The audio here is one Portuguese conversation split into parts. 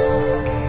Música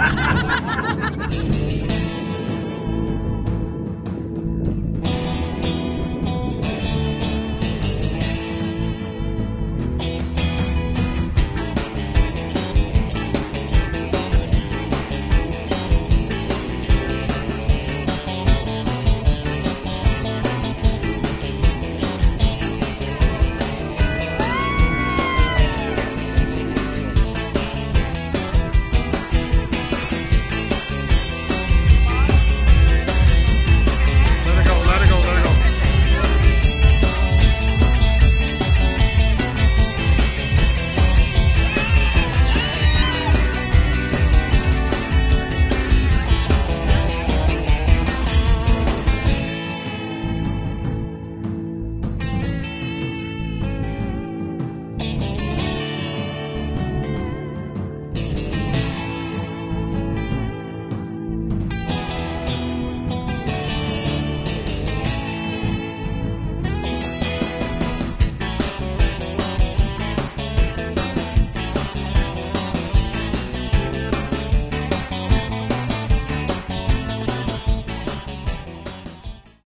Ha ha ha ha ha!